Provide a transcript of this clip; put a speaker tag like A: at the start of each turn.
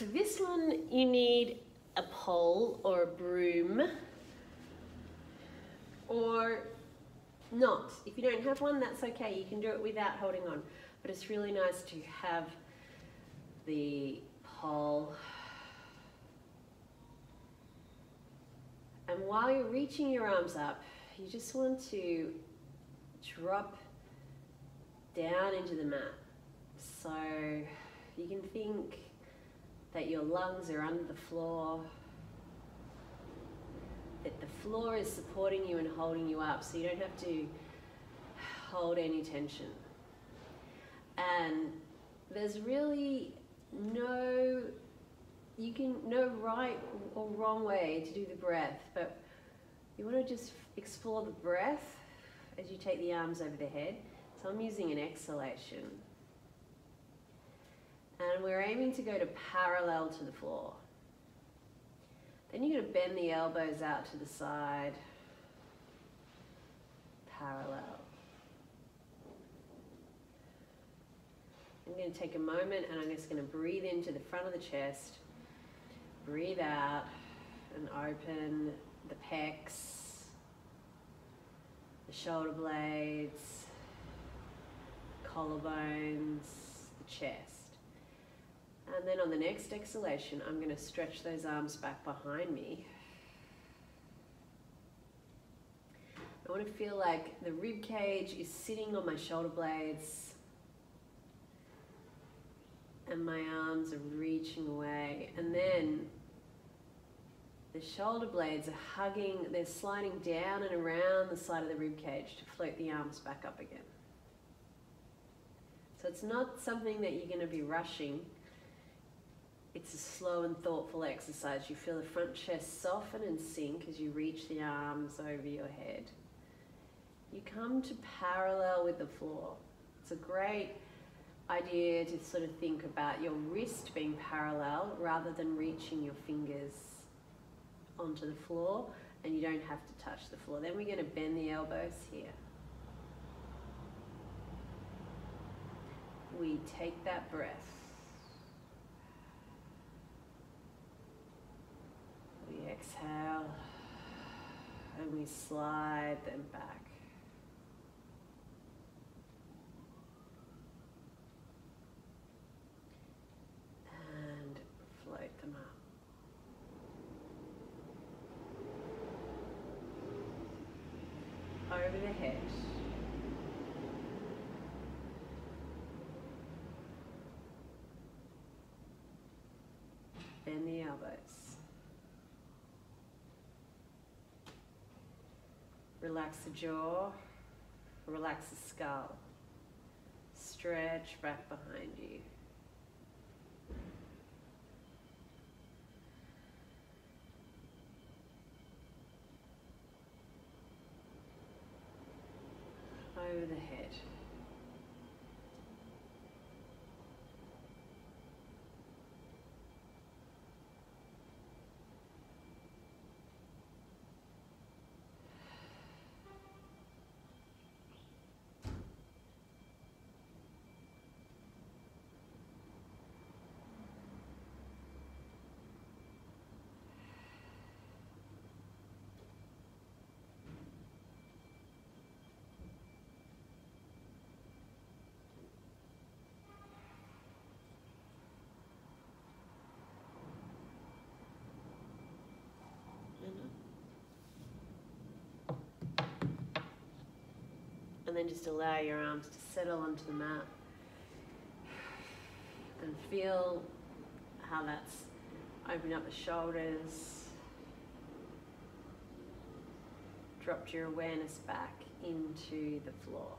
A: For this one, you need a pole or a broom or not. If you don't have one, that's okay. You can do it without holding on. But it's really nice to have the pole. And while you're reaching your arms up, you just want to drop down into the mat. So you can think that your lungs are under the floor, that the floor is supporting you and holding you up so you don't have to hold any tension. And there's really no you can no right or wrong way to do the breath, but you want to just explore the breath as you take the arms over the head. So I'm using an exhalation. And we're aiming to go to parallel to the floor. Then you're going to bend the elbows out to the side, parallel. I'm going to take a moment and I'm just going to breathe into the front of the chest, breathe out and open the pecs, the shoulder blades, collarbones, the chest. And then on the next exhalation, I'm going to stretch those arms back behind me. I want to feel like the rib cage is sitting on my shoulder blades and my arms are reaching away. And then the shoulder blades are hugging, they're sliding down and around the side of the rib cage to float the arms back up again. So it's not something that you're going to be rushing it's a slow and thoughtful exercise. You feel the front chest soften and sink as you reach the arms over your head. You come to parallel with the floor. It's a great idea to sort of think about your wrist being parallel rather than reaching your fingers onto the floor and you don't have to touch the floor. Then we're going to bend the elbows here. We take that breath. And we slide them back. And float them up. Over the head. Bend the elbows. Relax the jaw, relax the skull. Stretch back behind you. Over the head. And then just allow your arms to settle onto the mat and feel how that's opening up the shoulders, dropped your awareness back into the floor.